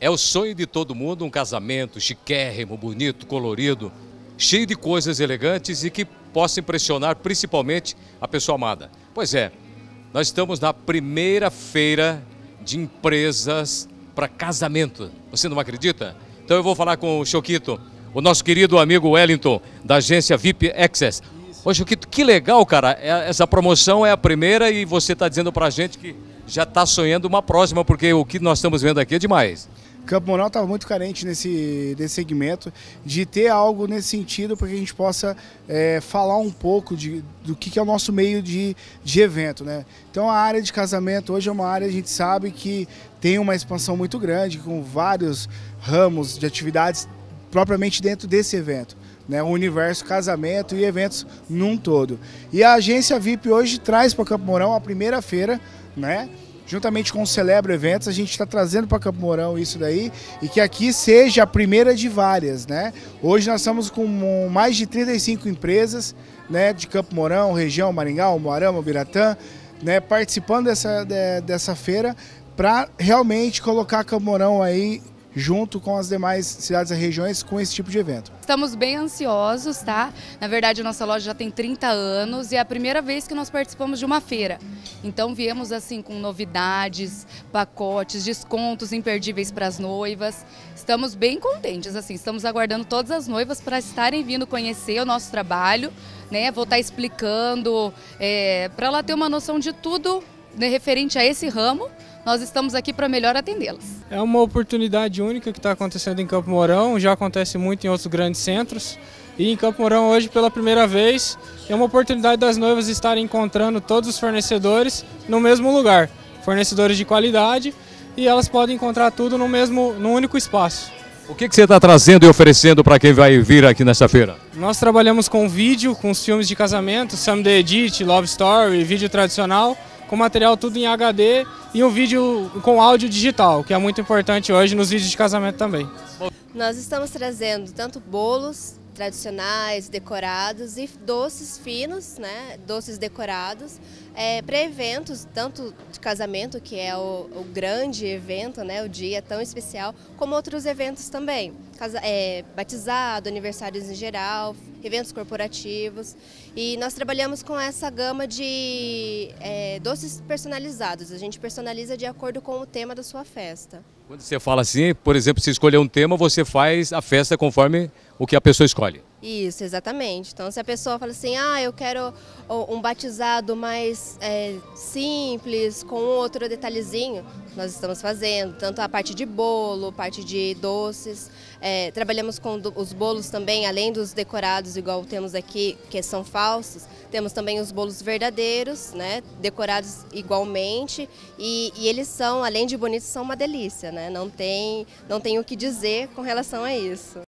É o sonho de todo mundo um casamento chiquérrimo, bonito, colorido, cheio de coisas elegantes e que possa impressionar principalmente a pessoa amada. Pois é, nós estamos na primeira feira de empresas para casamento. Você não acredita? Então eu vou falar com o Choquito, o nosso querido amigo Wellington, da agência VIP Access. Ô Choquito, que legal, cara. É, essa promoção é a primeira e você está dizendo para a gente que já está sonhando uma próxima, porque o que nós estamos vendo aqui é demais. Campo Mourão estava muito carente nesse, nesse segmento, de ter algo nesse sentido para que a gente possa é, falar um pouco de, do que, que, é o nosso meio de, de evento. Né? Então a área de casamento hoje é uma área, a gente sabe que tem uma expansão muito grande, com vários ramos de atividades propriamente dentro desse evento. Né, o universo casamento e eventos num todo. E a agência VIP hoje traz para Campo Mourão a primeira feira, né, juntamente com o Celebro Eventos, a gente está trazendo para Campo Mourão isso daí e que aqui seja a primeira de várias, né? Hoje nós estamos com mais de 35 empresas, né, de Campo Mourão, região Maringá, Moarama, Biratã, né, participando dessa, de, dessa feira para realmente colocar Campo Mourão aí junto com as demais cidades e regiões com esse tipo de evento. Estamos bem ansiosos, tá? Na verdade, a nossa loja já tem 30 anos e é a primeira vez que nós participamos de uma feira. Então viemos assim com novidades, pacotes, descontos imperdíveis para as noivas. Estamos bem contentes, assim, estamos aguardando todas as noivas para estarem vindo conhecer o nosso trabalho, né? Vou estar explicando é, para ela ter uma noção de tudo né, referente a esse ramo nós estamos aqui para melhor atendê-las. É uma oportunidade única que está acontecendo em Campo Mourão, já acontece muito em outros grandes centros. E em Campo Mourão hoje, pela primeira vez, é uma oportunidade das noivas estarem encontrando todos os fornecedores no mesmo lugar. Fornecedores de qualidade e elas podem encontrar tudo no mesmo, no único espaço. O que, que você está trazendo e oferecendo para quem vai vir aqui nessa feira? Nós trabalhamos com vídeo, com os filmes de casamento, Sam The Edit, Love Story, vídeo tradicional com material tudo em HD e um vídeo com áudio digital, que é muito importante hoje nos vídeos de casamento também. Nós estamos trazendo tanto bolos tradicionais, decorados e doces finos, né, doces decorados, é, para eventos, tanto de casamento, que é o, o, grande evento, né, o dia tão especial, como outros eventos também, Casa, é, batizado, aniversários em geral, eventos corporativos. E nós trabalhamos com essa gama de é, doces personalizados, a gente personaliza de acordo com o tema da sua festa. Quando você fala assim, por exemplo, se escolher um tema, você faz a festa conforme o que a pessoa escolhe. Isso, exatamente. Então, se a pessoa fala assim, ah, eu quero um batizado mais é, simples, com outro detalhezinho, nós estamos fazendo, tanto a parte de bolo, parte de doces. É, trabalhamos com os bolos também, além dos decorados, igual temos aqui, que são falsos, temos também os bolos verdadeiros, né, decorados igualmente, e, e eles são, além de bonitos, são uma delícia, né? Não tem, não tem o que dizer com relação a isso.